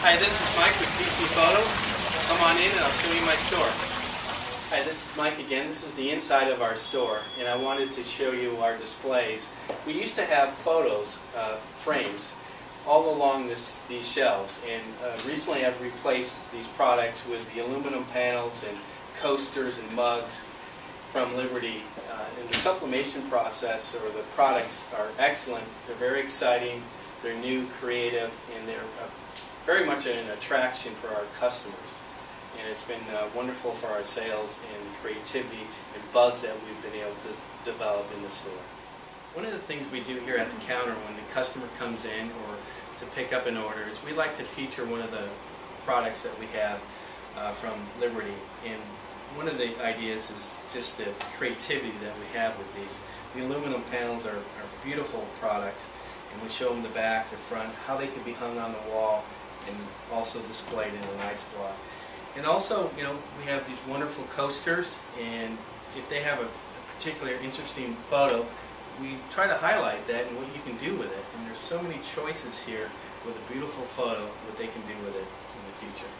Hi, this is Mike with PC Photo. Come on in and I'll show you my store. Hi, this is Mike again. This is the inside of our store, and I wanted to show you our displays. We used to have photos, uh, frames, all along this, these shelves, and uh, recently I've replaced these products with the aluminum panels and coasters and mugs from Liberty. Uh, and the sublimation process, or the products, are excellent. They're very exciting, they're new, creative, and they're uh, very much an attraction for our customers. And it's been uh, wonderful for our sales and creativity and buzz that we've been able to develop in the store. One of the things we do here at the counter when the customer comes in or to pick up an order is we like to feature one of the products that we have uh, from Liberty. And one of the ideas is just the creativity that we have with these. The aluminum panels are, are beautiful products and we show them the back, the front, how they can be hung on the wall and also displayed in an ice block. And also, you know, we have these wonderful coasters, and if they have a, a particular interesting photo, we try to highlight that and what you can do with it. And there's so many choices here with a beautiful photo, what they can do with it in the future.